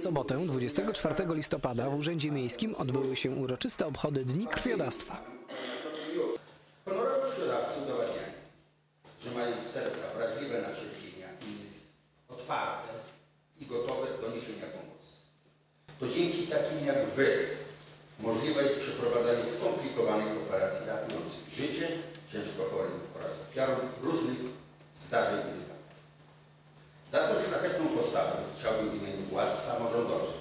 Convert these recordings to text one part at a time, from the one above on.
sobotę, 24 listopada w Urzędzie Miejskim odbyły się uroczyste obchody Dni Krwiodawstwa. Honorowi krwiodawcy udowadniają, że mają serca wrażliwe na cierpienia innych, otwarte i gotowe do niesienia pomocy. To dzięki takim jak Wy możliwe jest przeprowadzanie skomplikowanych operacji ratujących życie ciężko chorym oraz ofiarom różnych zdarzeń i wypadków. Postawę chciałbym w imieniu władz samorządowych,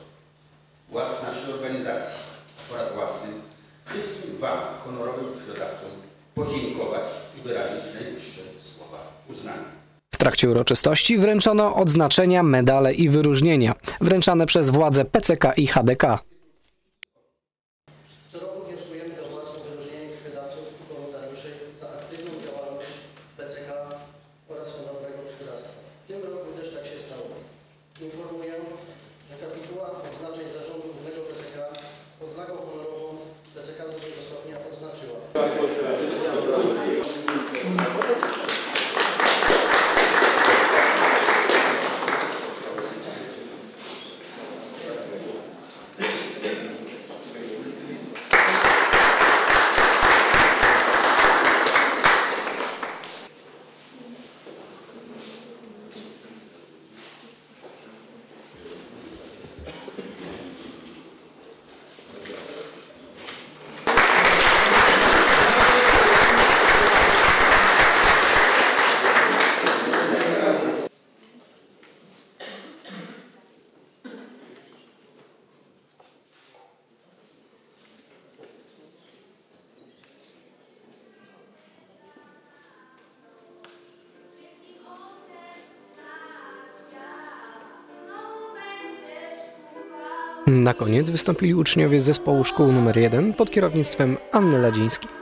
władz naszej organizacji oraz własnym wszystkim Wam, honorowym krwiodawcom, podziękować i wyrazić najwyższe słowa uznania. W trakcie uroczystości wręczono odznaczenia, medale i wyróżnienia wręczane przez władze PCK i HDK. Co roku wnioskujemy do władz o wyróżnienie krwiodawców i wolontariuszy za aktywną działalność Спасибо. Na koniec wystąpili uczniowie z zespołu szkół nr 1 pod kierownictwem Anny Ladzińskiej.